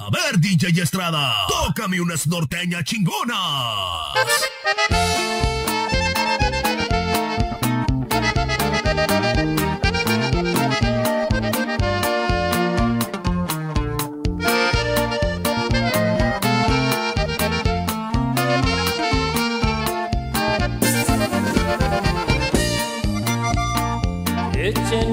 A ver, DJ Estrada, tócame unas norteñas chingonas. It's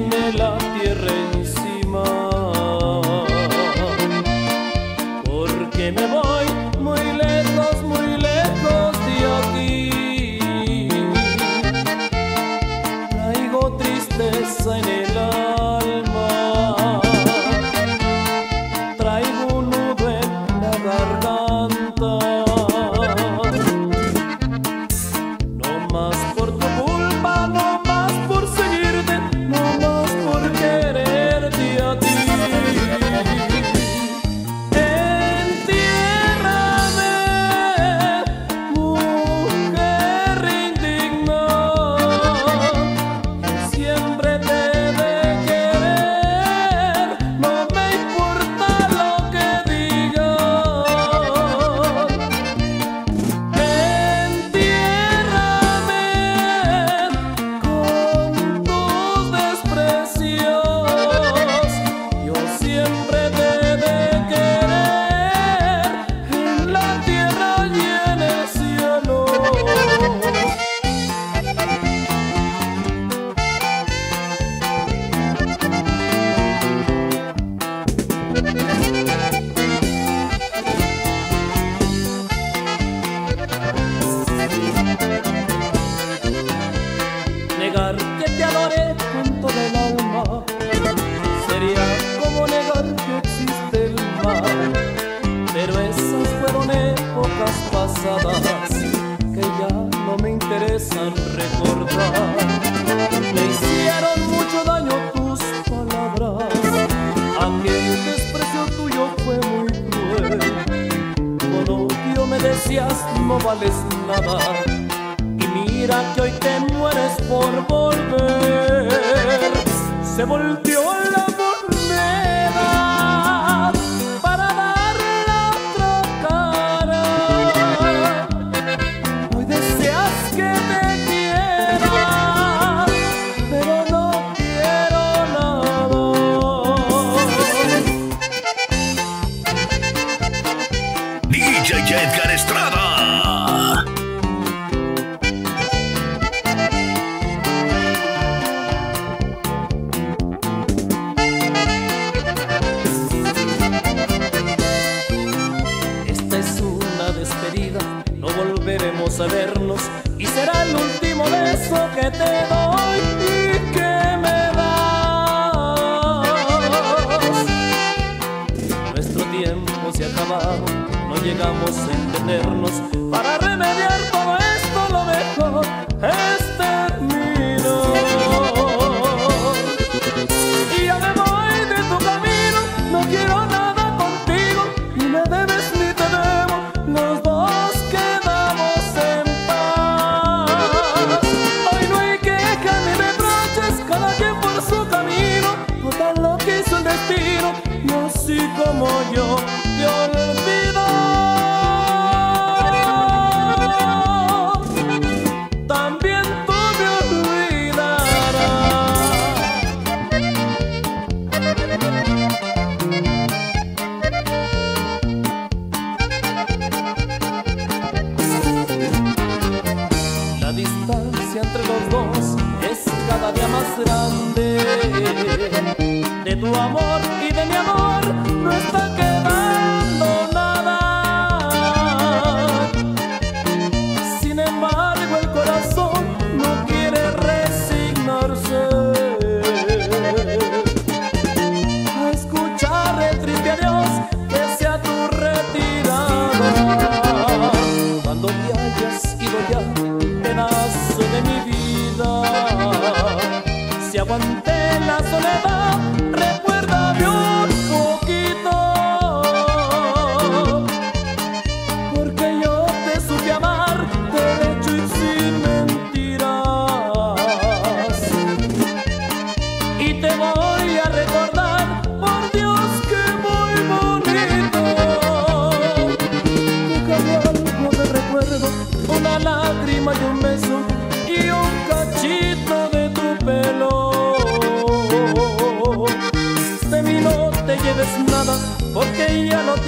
llegamos a entendernos para remediar.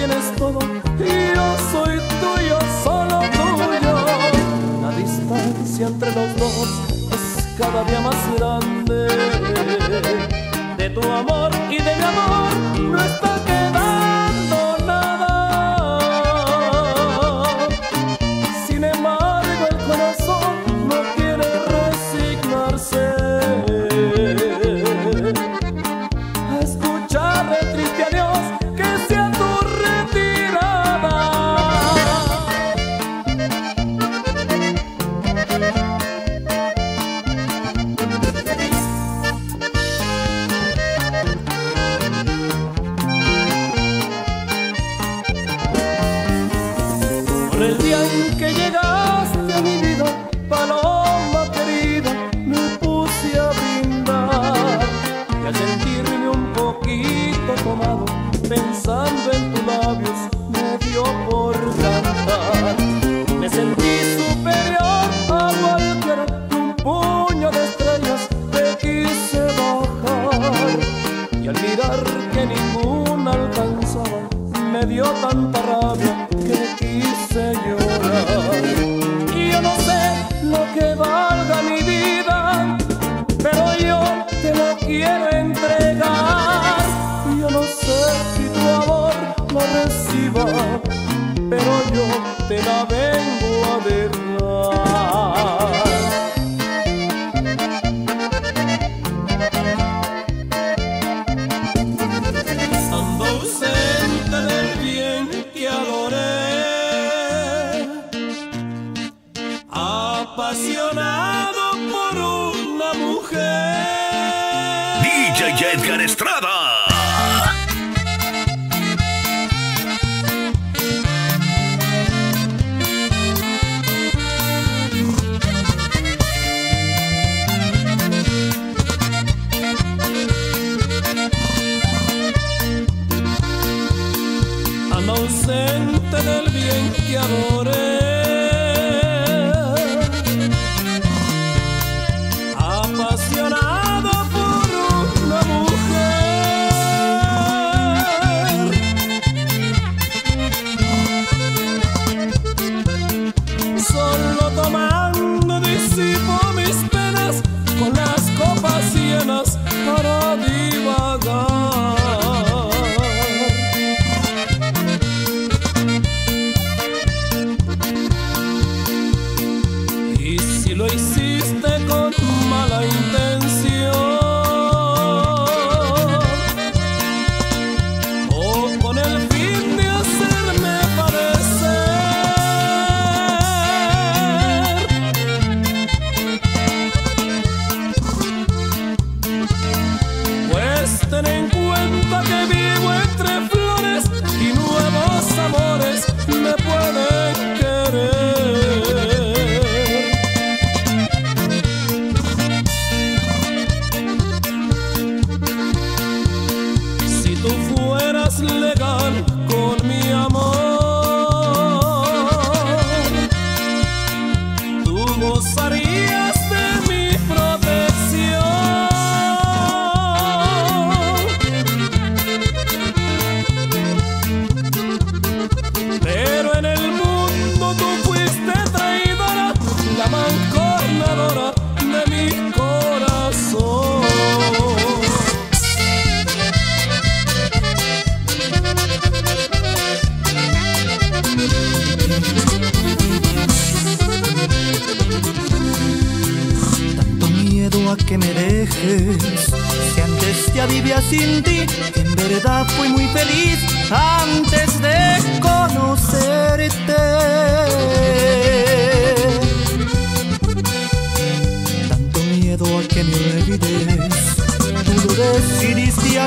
tienes todo y yo soy tuyo, solo tuyo. La distancia entre los dos es cada día más grande. De tu amor y de mi amor no está que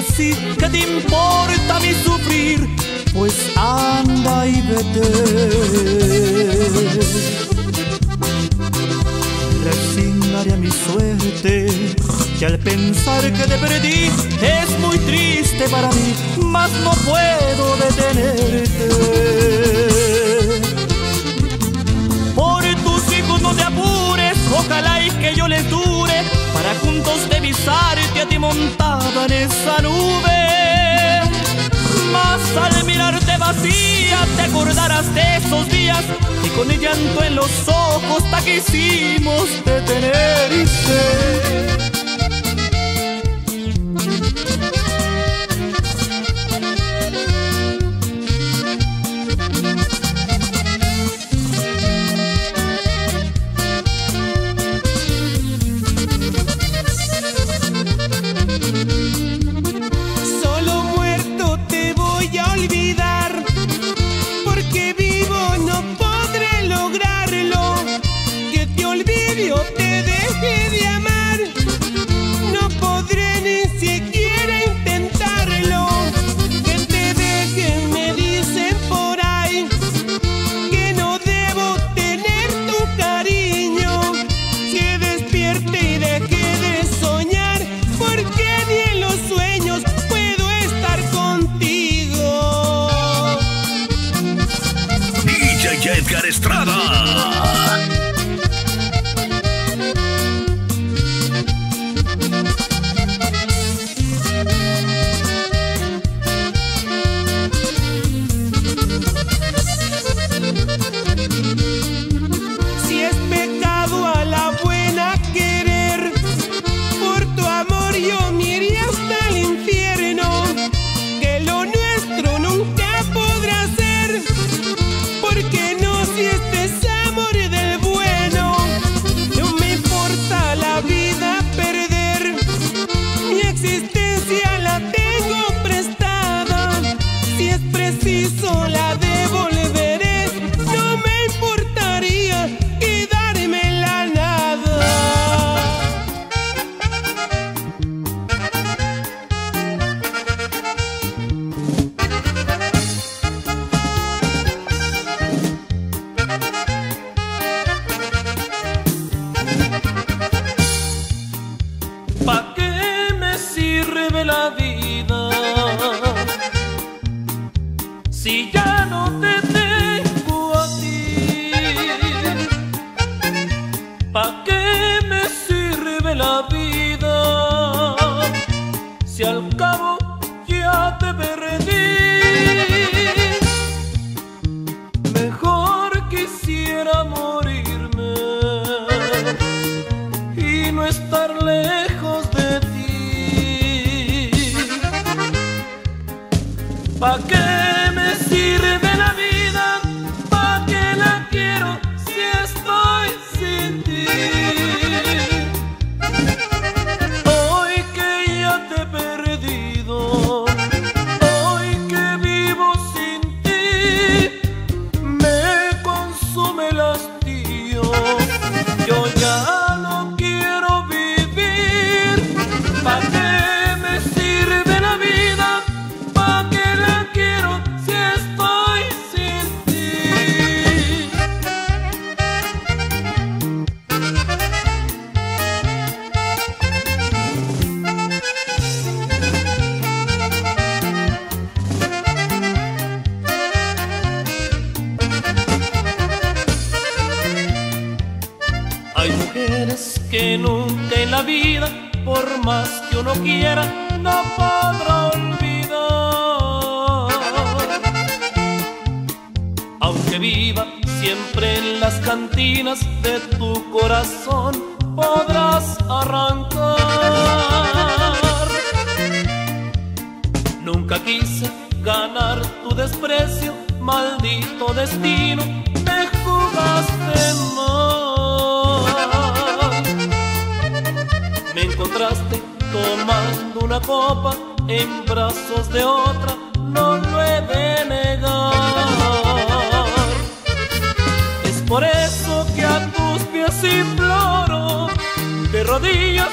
así, ¿qué te importa mi sufrir? Pues anda y vete. Resignaré a mi suerte, que al pensar que te perdí es muy triste para mí, mas no puedo detenerte. Por tus hijos no te apures, ojalá y que yo les dure para juntos divisarte a ti montaba en esa nube. Mas al mirarte vacía te acordarás de esos días y con el llanto en los ojos hasta que y ser. Estrada. quisiera morirme y no estar lejos de ti. ¿Para qué me sirve? tomando una copa en brazos de otra, no lo he de negar. Es por eso que a tus pies imploro, de rodillas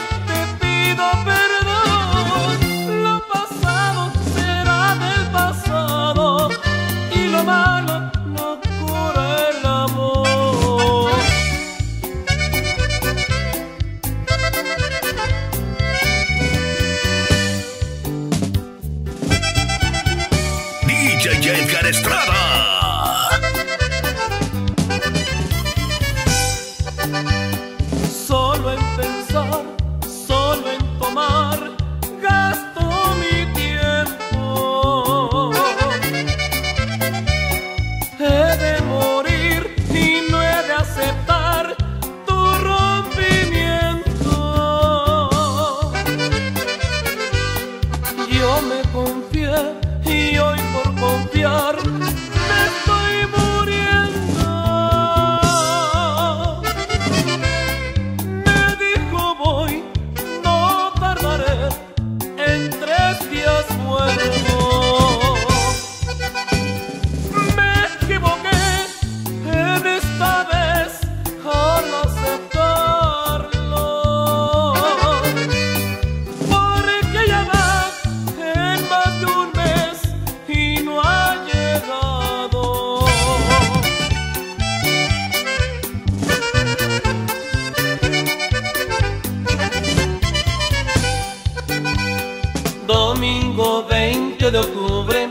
de octubre,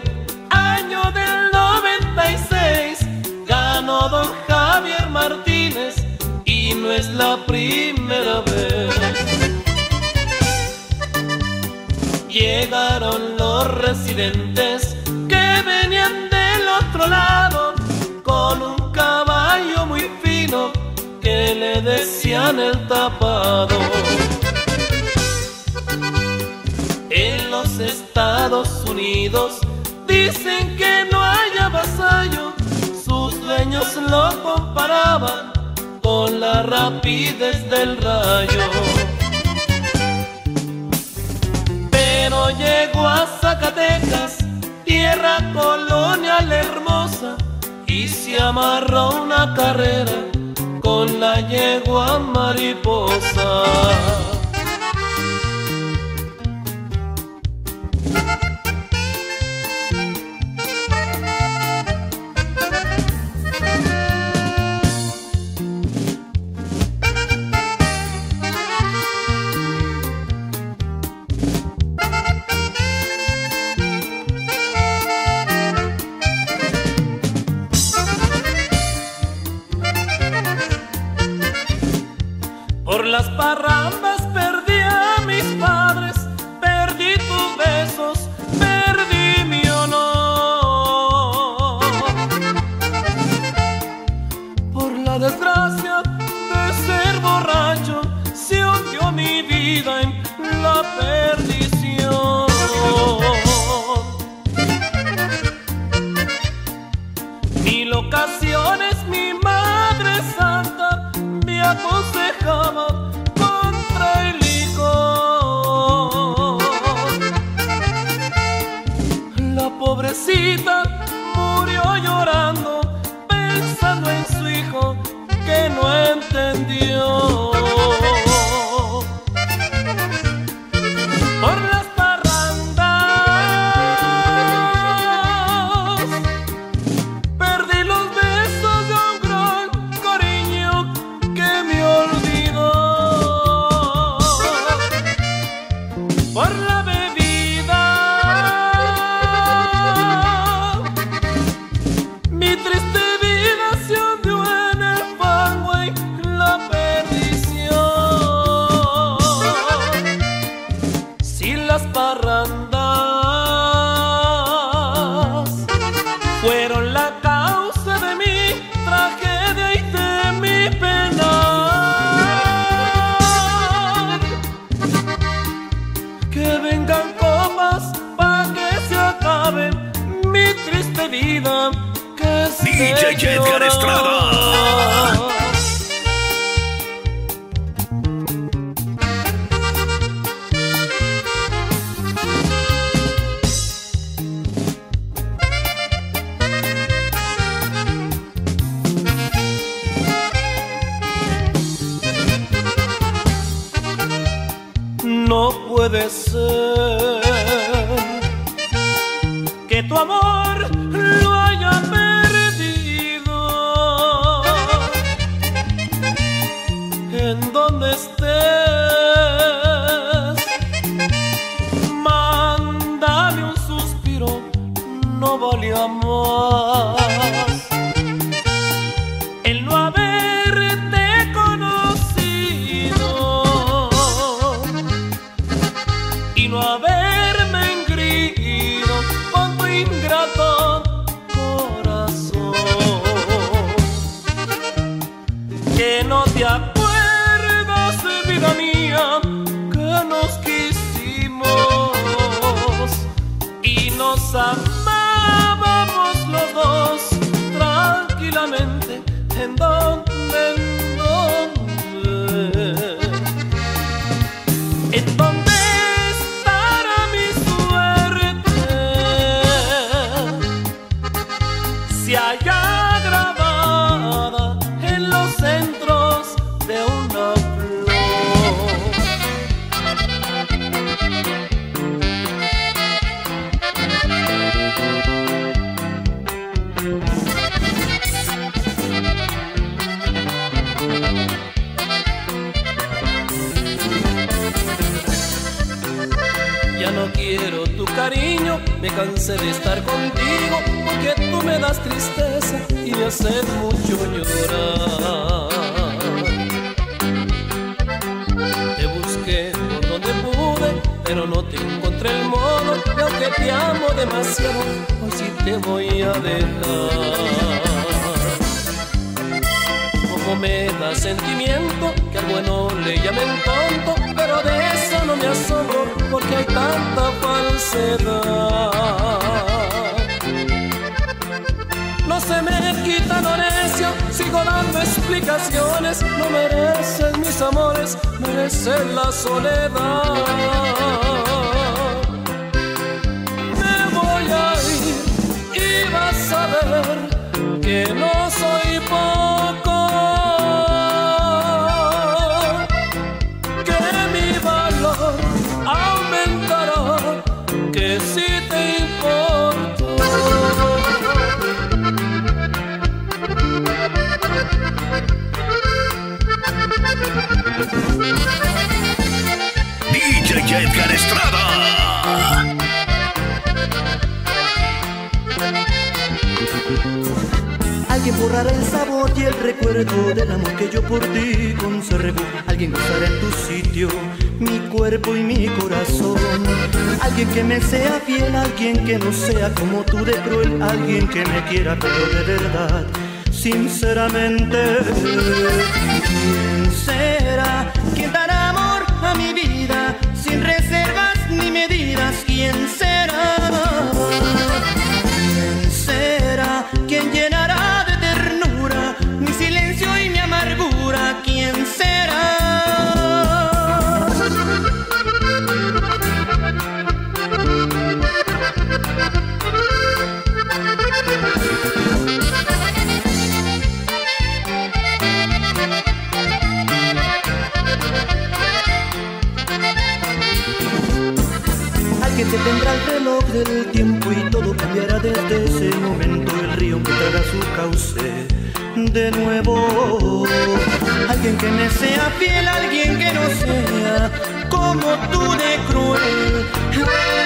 año del 96, ganó don Javier Martínez y no es la primera vez. Llegaron los residentes que venían del otro lado con un caballo muy fino que le decían el tapado. Unidos dicen que no haya vasallo, sus dueños lo comparaban con la rapidez del rayo. Pero llegó a Zacatecas, tierra colonial hermosa, y se amarró una carrera con la yegua mariposa. Parrandas perdí a mis padres, perdí tus besos, acabe mi triste vida. Que DJ Edgar. Estrada. Sentimiento que al bueno le llamen tonto, pero de eso no me asombro porque hay tanta falsedad. No se me quita lo necio, sigo dando explicaciones. No merecen mis amores, merecen la soledad. El sabor y el recuerdo del amor que yo por ti conservo. Alguien gozará en tu sitio mi cuerpo y mi corazón. Alguien que me sea fiel, alguien que no sea como tú de cruel. Alguien que me quiera pero de verdad, sinceramente. ¿Quién será? ¿Quién dará amor a mi vida sin reservas ni medidas? ¿Quién será? De nuevo. Alguien que me sea fiel, alguien que no sea como tú de cruel.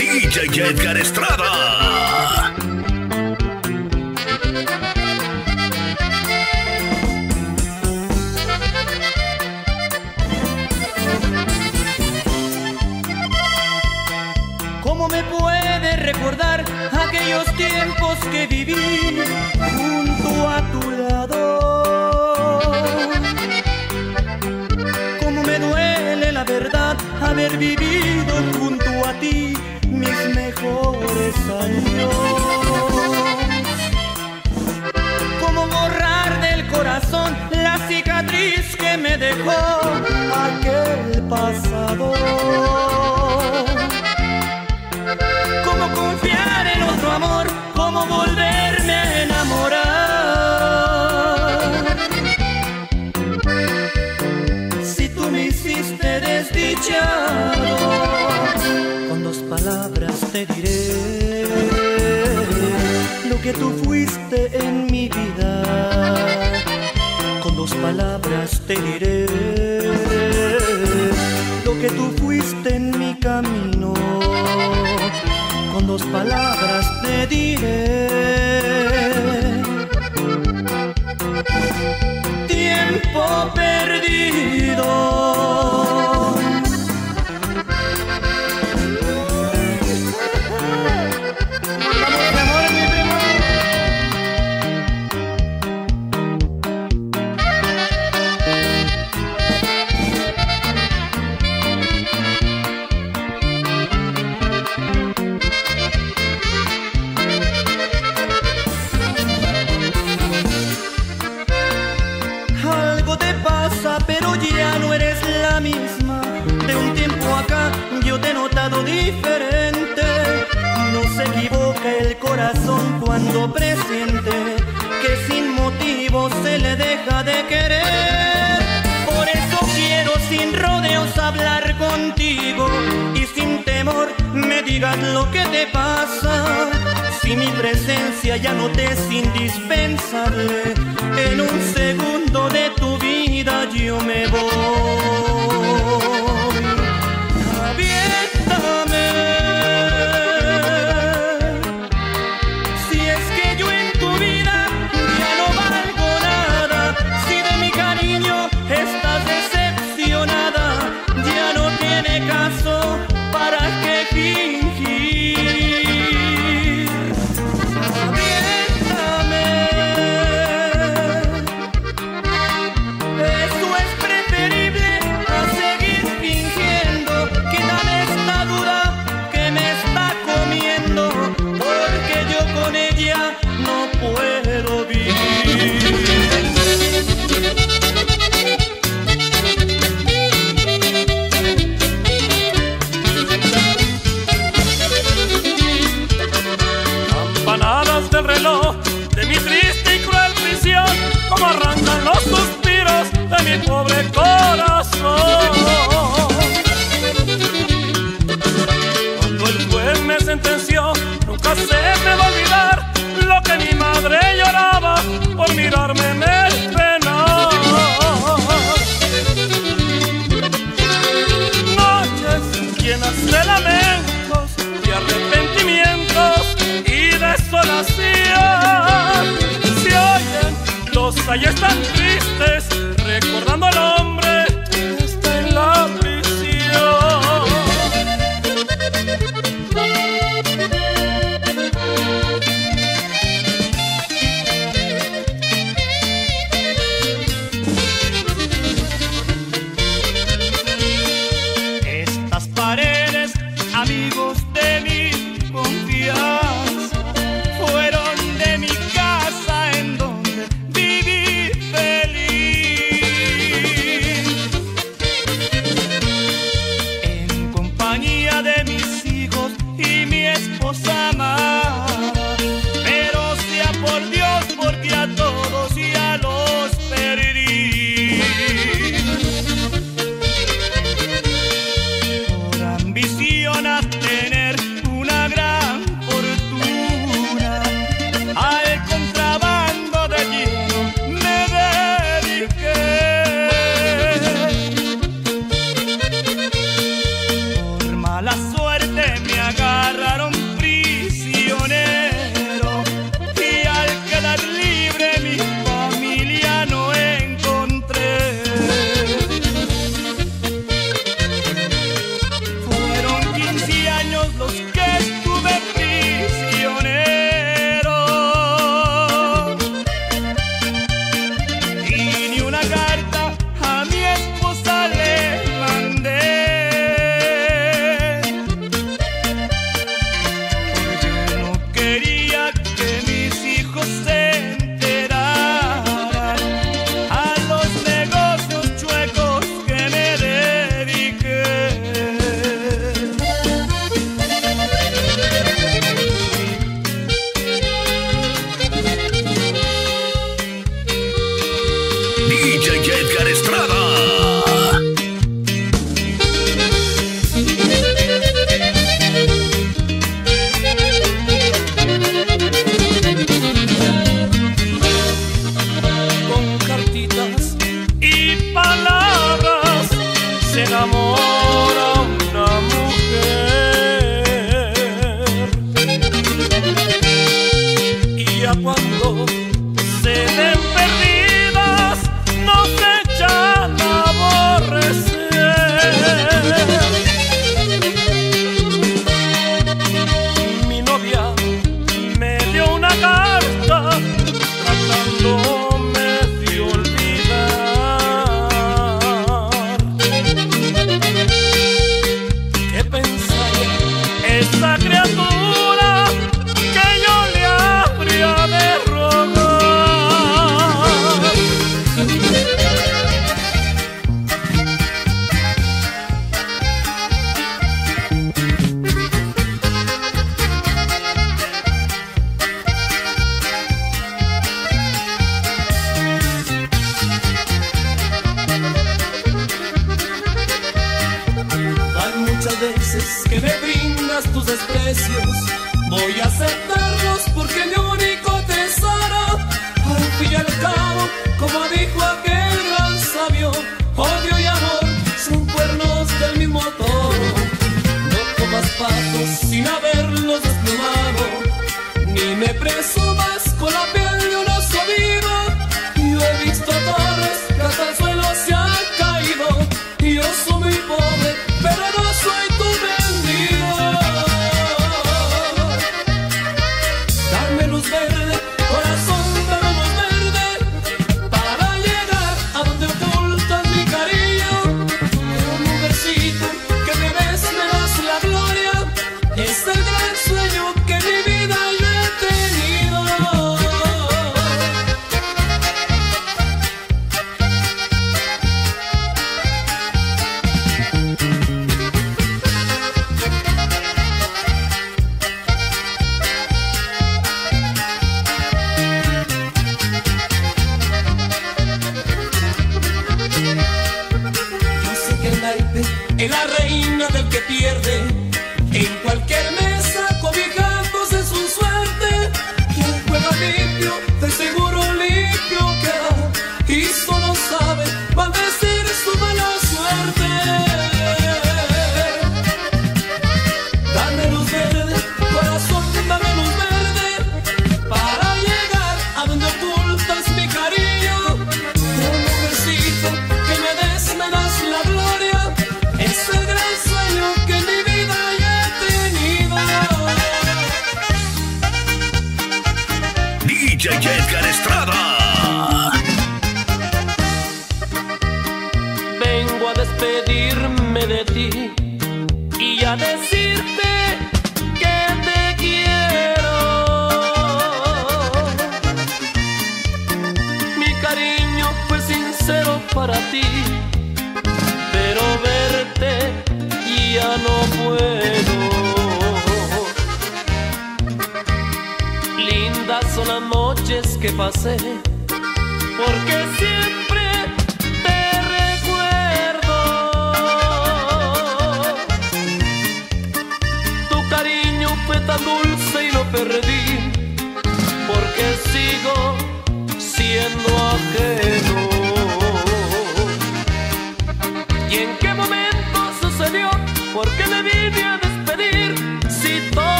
DJ Edgar Estrada. ¿Cómo me puede recordar aquellos tiempos que viví junto a tu lado? ¿Cómo me duele la verdad haber vivido? sobresalió. Como borrar del corazón la cicatriz que me dejó aquel pasado. Como confiar en otro amor, cómo volverme a enamorar. Si tú me hiciste desdichado. que tú fuiste en mi vida. Con dos palabras te diré lo que tú fuiste en mi camino. Con dos palabras.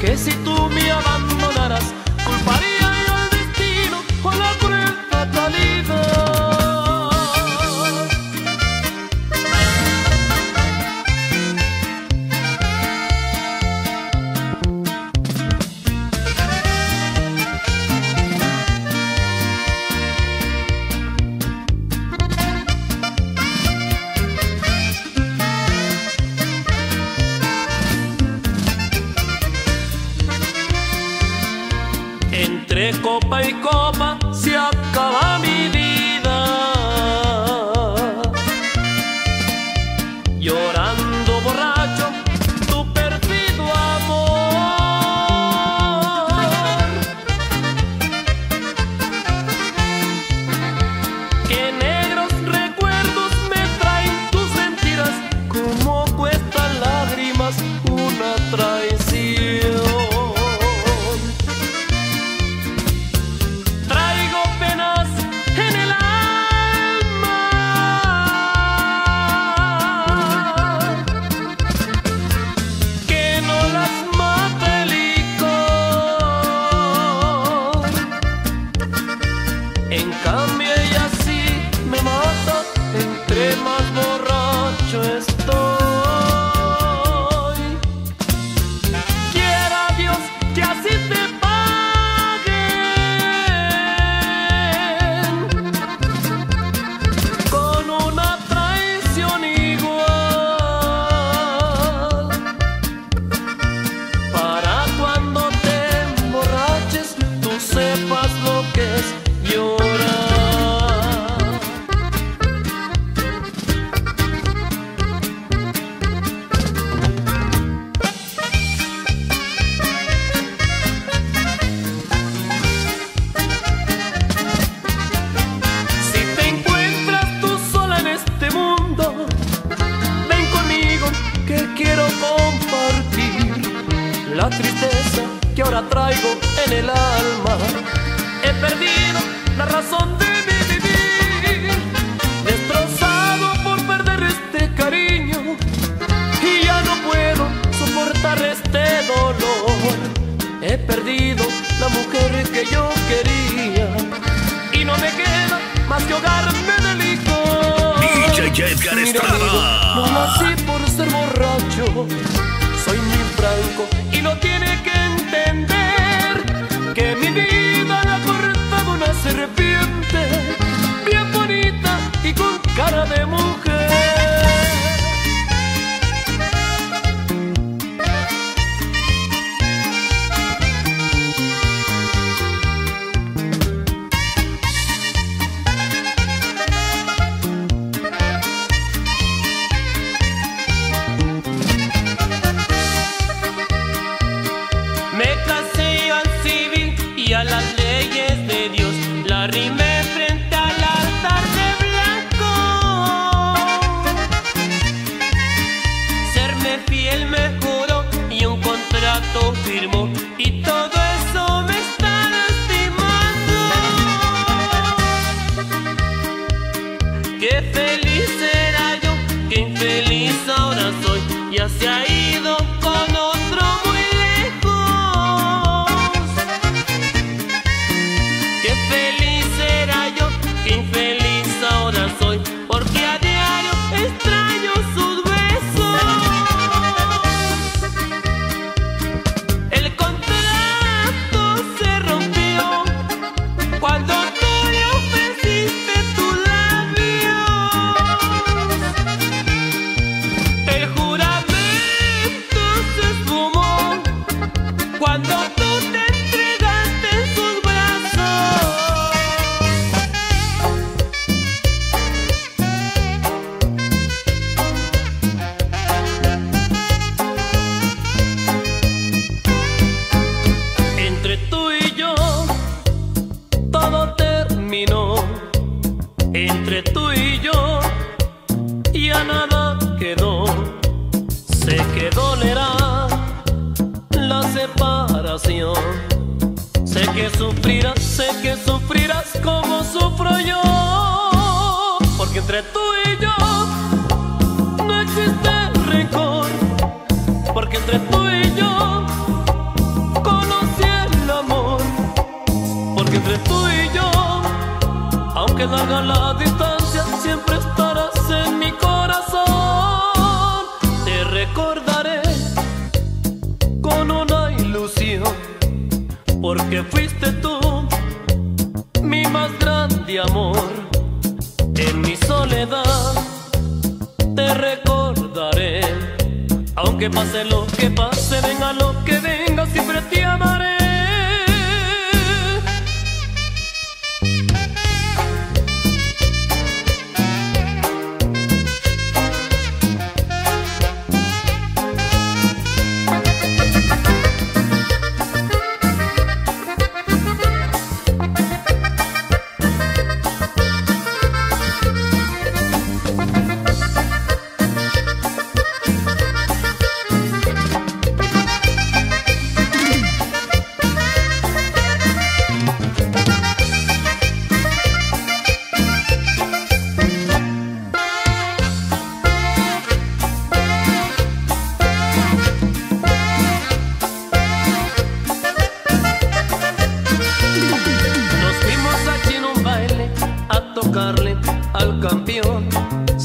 Que si tú me abandonaras, que sufrirás, sé que sufrirás como sufro yo. Porque entre tú y yo no existe rencor. Porque entre tú y yo que pase lo que pase.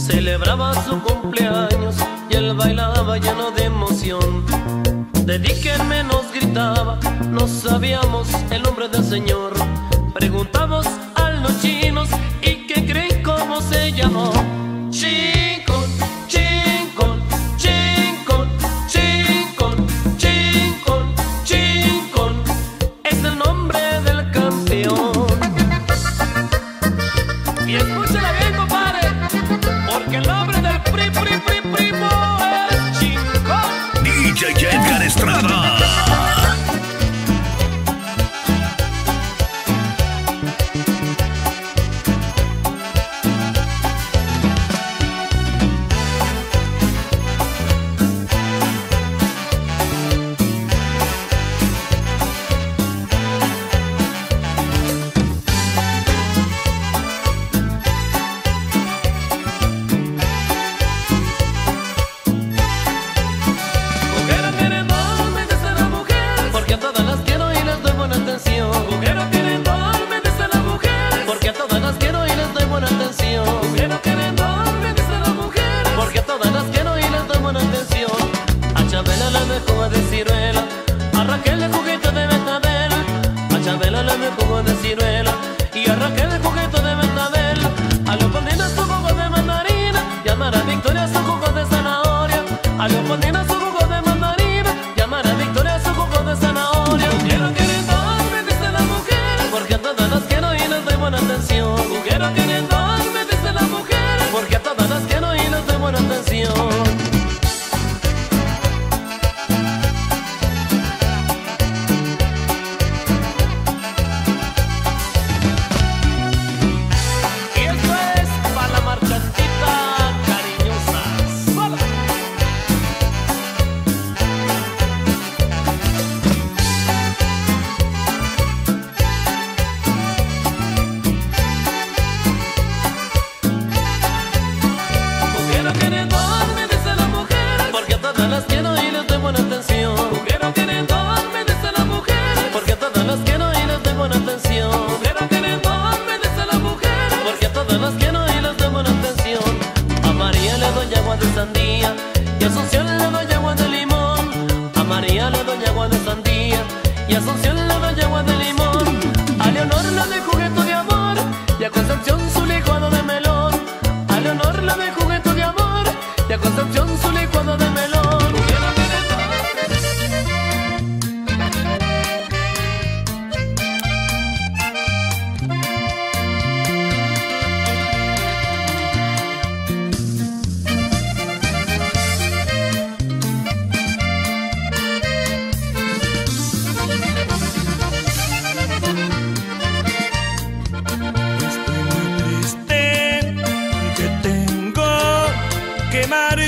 celebraba su cumpleaños y él bailaba lleno de emoción. De Dedíquenme nos gritaba, no sabíamos el nombre del Señor. Preguntamos a los chinos y que creen cómo se llamó.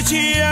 Richie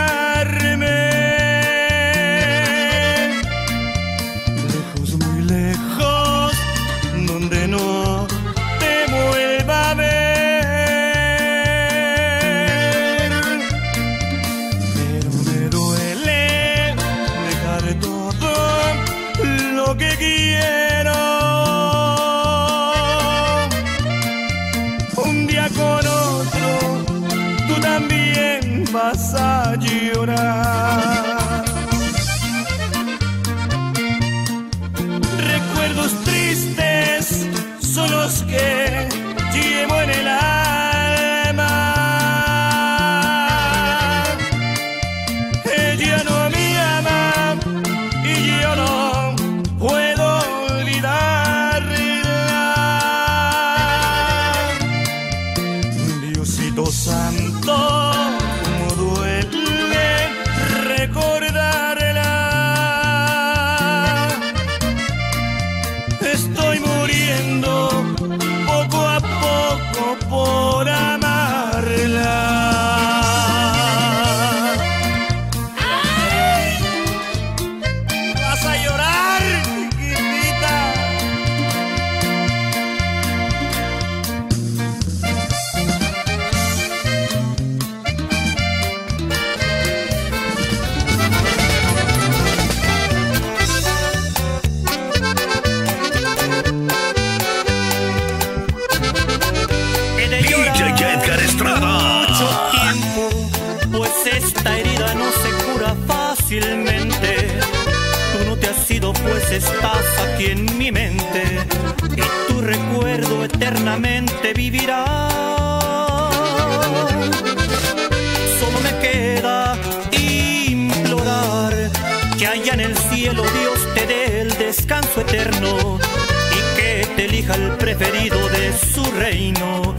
preferido de su reino.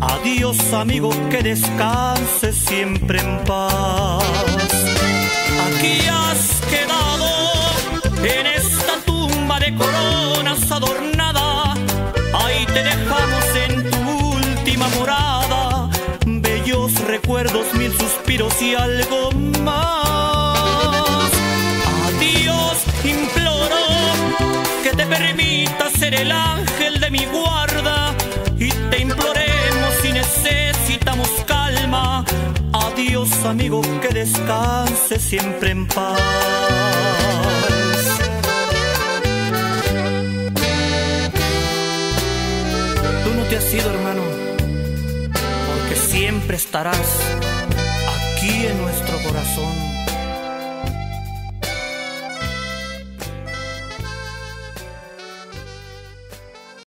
Adiós amigo, que descanse siempre en paz. Aquí has quedado en esta tumba de coronas adornada. Ahí te dejamos en tu última morada. Bellos recuerdos, mil suspiros y algo descanse siempre en paz. Tú no te has ido, hermano, porque siempre estarás aquí en nuestro corazón.